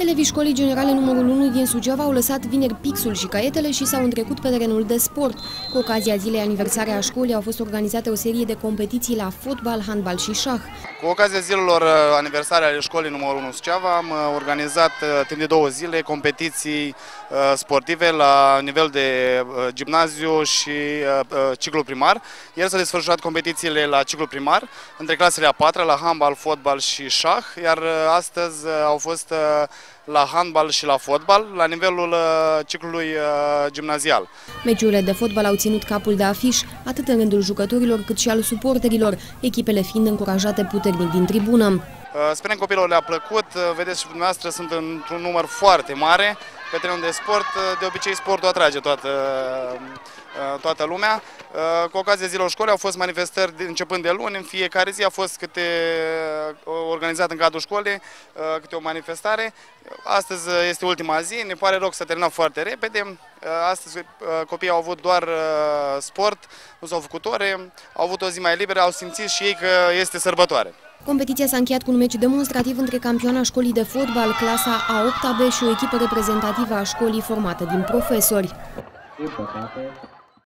Elevii școlii generale numărul 1 din Suceava au lăsat vineri pixul și caietele și s-au întrecut pe terenul de sport. Cu ocazia zilei aniversare a școlii au fost organizate o serie de competiții la fotbal, handbal și șah. Cu ocazia zilelor uh, aniversare ale școlii numărul 1 Suceava am uh, organizat uh, timp de două zile competiții sportive la nivel de gimnaziu și ciclu primar. Ieri s-au desfășurat competițiile la ciclu primar între clasele a patra la handbal, fotbal și șah, iar astăzi au fost la handbal și la fotbal, la nivelul uh, ciclului uh, gimnazial. Meciurile de fotbal au ținut capul de afiș, atât în rândul jucătorilor cât și al suporterilor, echipele fiind încurajate puternic din tribună. Uh, sperăm copilor le-a plăcut, vedeți și dumneavoastră sunt într-un număr foarte mare pe terenul de sport, de obicei sportul atrage toată Uh, toată lumea. Uh, cu ocazia zilor școlii au fost manifestări începând de luni, în fiecare zi a fost câte uh, organizat în cadrul școlii, câte o manifestare. Astăzi este ultima zi, ne pare rău că s-a terminat foarte repede. Astăzi copiii au avut doar sport, nu s-au făcut ore, au avut o zi mai liberă, au simțit și ei că este sărbătoare. Competiția s-a încheiat cu un meci demonstrativ între campioana școlii de fotbal, clasa a 8 B și o echipă reprezentativă a școlii formată din profesori.